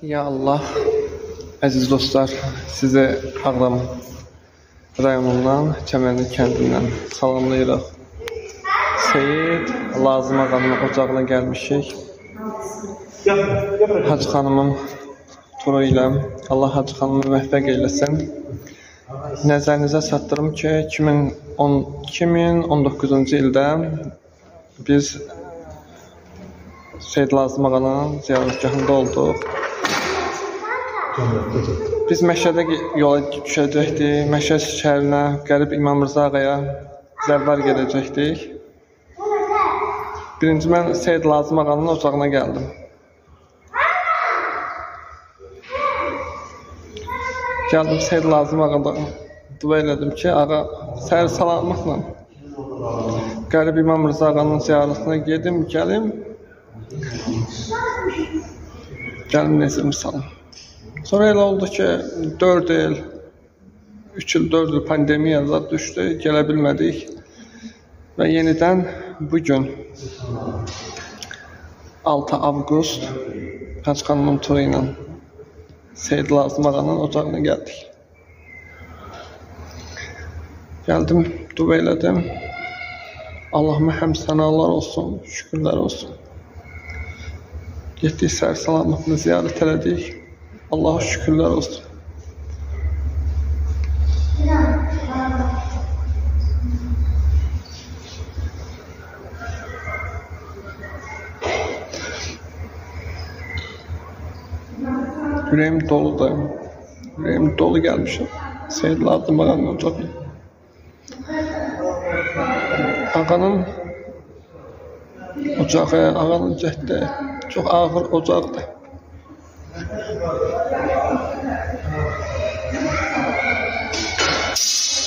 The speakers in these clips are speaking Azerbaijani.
Ya Allah, əziz dostlar, sizi Ağdam rayonundan, Çəmənli kəndindən salamlayırıq. Seyid Lazım ağanın ocağına gəlmişik. Hacı xanımın turu ilə Allah Hacı xanımı müvəffəq eləsin. Nəzərinizə çatdırım ki, 2010 2019-cu ildə biz Seyid Lazım ağanın ziyarətgahında olduq. Biz Məşədə yola düşəcəkdik. Məşə şəhərinə Qərib İmam Rza ağaya zəvvar gedəcəkdik. Birinci mən Seyid Lazım ağanın ocağına gəldim. Gəldim Seyid Lazım ağadan dua elədim ki, ağa səhər salamatla Qərib İmam Rza ağanın ziyarətinə gedim, gəlim. Gəlim nezimi salım. Sonra elə oldu ki, 4 il, 3 il, 4 il pandemiya zad düşdü, gələ bilmədik. Və yenidən bu gün 6 avqust Hacı xanımın turu ilə Seyid Lazım ağanın ocağına gəldik. Gəldim, dua elədim. Allahıma həm sənalar olsun, şükürlər olsun. Getdik səhər salamatını ziyarət elədik. Allaha şükürlər olsun. Ürəyim doludur. Ürəyim dolu gəlmişəm. Seyid Lazım ağanın ocağına. Ağanın ocağı, ağanın cəhdi çox ağır ocaqdır.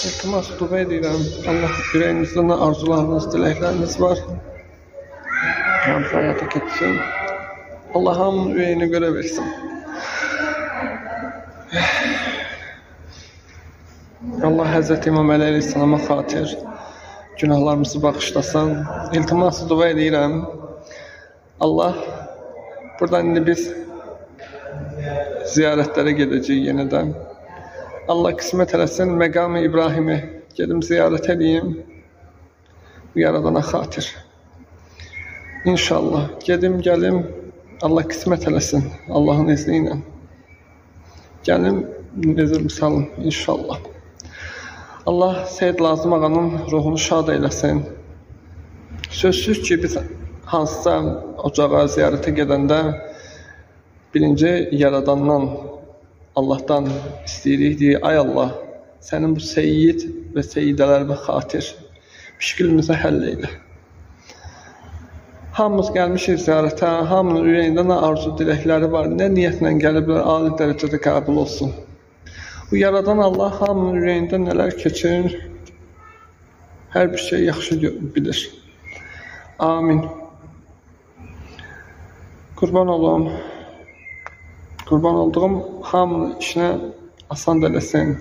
İltimas dua edirəm. Allah ürəyinizdə nə arzularınız, diləkləriniz var. Hamısı həyata keçsin. Allah hamının ürəyini görə versin. Allah Həzrət İmam Əli Əleyhisselama xatir günahlarımızı bağışlasın. İltiması dua edirəm. Allah buradan indi biz ziyarətlərə gedəcəyik yenidən. Allah qismət eləsin məqamı İbrahimi gedim ziyarət edeyim. Bu yaradana xatir. İnşallah gedim gəlim Allah qismət eləsin Allahın izni ilə. Gəlim nezir salım inşallah. Allah Seyid Lazım ağanın ruhunu şad eləsin. Sözsüz ki biz hansısa ocağa ziyarətə gedəndə birinci yaradandan Allahdan istəyirik deyir, ay Allah, sənin bu seyyid və seyyidələrimə xatir müşkilimizi həll elə. Hamımız gəlmişik ziyarətə, hamının ürəyində nə arzu diləkləri var, nə niyyətlə gəliblər, ali dərəcədə qəbul olsun. Bu yaradan Allah hamının ürəyində nələr keçir, hər bir şey yaxşı bilir. Amin. Qurban olum. Qurban olduğum hamının işinə asan eləsin.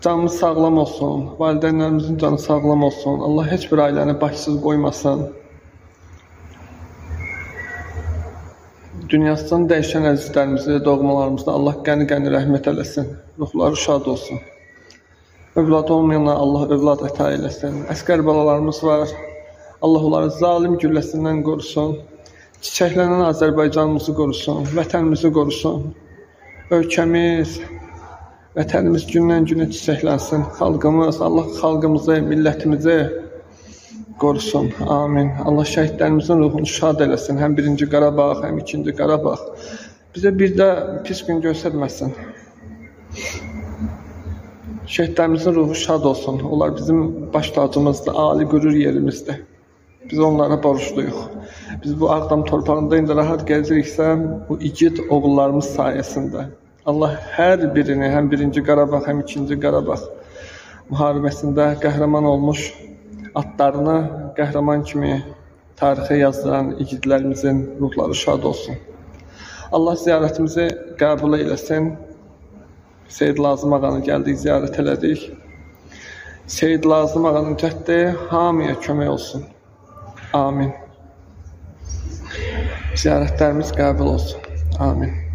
Canımız sağlam olsun, valideynlərimizin canı sağlam olsun. Allah heç bir ailəni başsız qoymasın. Dünyasından dəyişən əzizlərimizi, doğmalarımızda Allah qəni-qəni rəhmət eləsin. Ruhları şad olsun. Övlad olmayanlara Allah övlad əta eləsin. Əskər balalarımız var. Allah onları zalim gülləsindən qorusun. Çiçəklənən Azərbaycanımızı qorusun, vətənimizi qorusun. Ölkəmiz, vətənimiz gündən-günə çiçəklənsin. Xalqımız, Allah xalqımızı, millətimizi qorusun. Amin. Allah şəhidlərimizin ruhunu şad eləsin. Həm birinci Qarabağ, həm ikinci Qarabağ. Bizə bir də pis gün göstərməsin. Şəhidlərimizin ruhu şad olsun. Onlar bizim baş tacımızdır, ali qürur yerimizdir. Biz onlara borcluyuq. Biz bu Ağdam torpağında indi rahat gəziriksə, bu igid oğullarımız sayəsində. Allah hər birini, həm birinci Qarabağ, həm ikinci Qarabağ müharibəsində qəhrəman olmuş atlarını qəhrəman kimi tarixə yazdıran igidlərimizin ruhları şad olsun. Allah ziyarətimizi qəbul eləsin. Seyid Lazım ağanı gəldik, ziyarət elədik. Seyid Lazım ağanın cəhdi hamıya kömək olsun. Amin. Ziyarətlərimiz qəbul olsun. Amin.